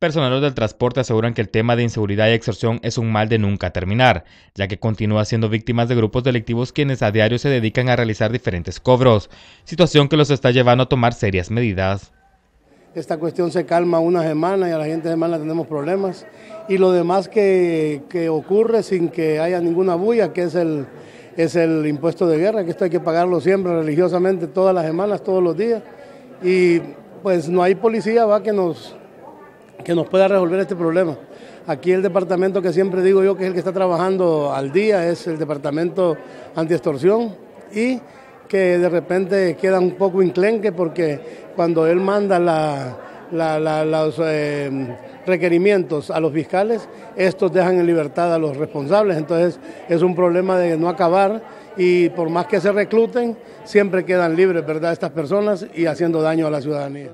Personeros del transporte aseguran que el tema de inseguridad y extorsión es un mal de nunca terminar, ya que continúa siendo víctimas de grupos delictivos quienes a diario se dedican a realizar diferentes cobros, situación que los está llevando a tomar serias medidas. Esta cuestión se calma una semana y a la de semana tenemos problemas. Y lo demás que, que, ocurre sin que haya ninguna bulla, que es el, es el impuesto de guerra, que esto hay que pagarlo siempre religiosamente todas las semanas, todos los días. Y pues no hay policía va que nos que nos pueda resolver este problema. Aquí el departamento que siempre digo yo que es el que está trabajando al día es el departamento anti-extorsión y que de repente queda un poco inclenque porque cuando él manda los eh, requerimientos a los fiscales, estos dejan en libertad a los responsables. Entonces es un problema de no acabar y por más que se recluten, siempre quedan libres, ¿verdad?, estas personas y haciendo daño a la ciudadanía.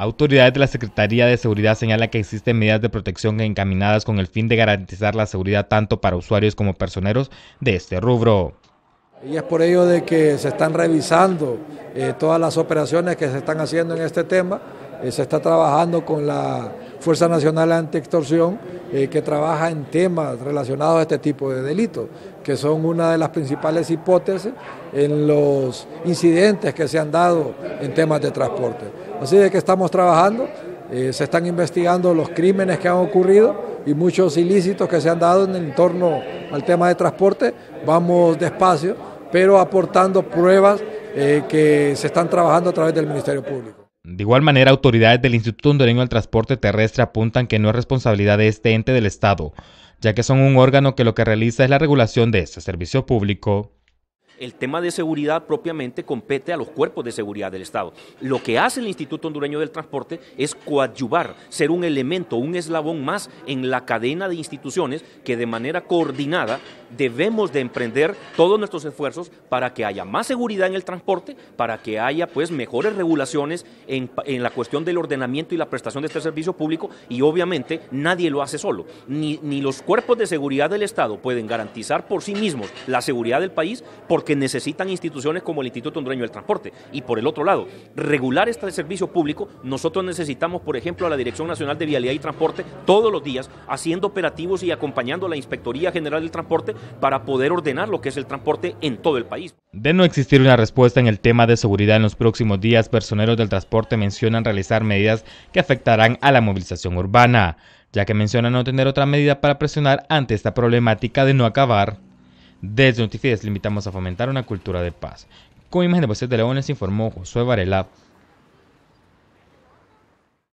Autoridades de la Secretaría de Seguridad señalan que existen medidas de protección encaminadas con el fin de garantizar la seguridad tanto para usuarios como personeros de este rubro. Y es por ello de que se están revisando eh, todas las operaciones que se están haciendo en este tema. Eh, se está trabajando con la Fuerza Nacional Anti-Extorsión, eh, que trabaja en temas relacionados a este tipo de delitos, que son una de las principales hipótesis en los incidentes que se han dado en temas de transporte. Así de que estamos trabajando, eh, se están investigando los crímenes que han ocurrido y muchos ilícitos que se han dado en torno al tema de transporte. Vamos despacio, pero aportando pruebas eh, que se están trabajando a través del Ministerio Público. De igual manera, autoridades del Instituto Hondureño del Transporte Terrestre apuntan que no es responsabilidad de este ente del Estado, ya que son un órgano que lo que realiza es la regulación de este servicio público el tema de seguridad propiamente compete a los cuerpos de seguridad del Estado. Lo que hace el Instituto Hondureño del Transporte es coadyuvar, ser un elemento, un eslabón más en la cadena de instituciones que de manera coordinada debemos de emprender todos nuestros esfuerzos para que haya más seguridad en el transporte, para que haya pues mejores regulaciones en, la cuestión del ordenamiento y la prestación de este servicio público y obviamente nadie lo hace solo. Ni, ni los cuerpos de seguridad del Estado pueden garantizar por sí mismos la seguridad del país porque que necesitan instituciones como el Instituto Hondureño del Transporte. Y por el otro lado, regular este servicio público, nosotros necesitamos, por ejemplo, a la Dirección Nacional de Vialidad y Transporte todos los días haciendo operativos y acompañando a la Inspectoría General del Transporte para poder ordenar lo que es el transporte en todo el país. De no existir una respuesta en el tema de seguridad en los próximos días, personeros del transporte mencionan realizar medidas que afectarán a la movilización urbana, ya que mencionan no tener otra medida para presionar ante esta problemática de no acabar desde Notifides le invitamos a fomentar una cultura de paz. Con imagen de Voces de Leones informó Josué Varela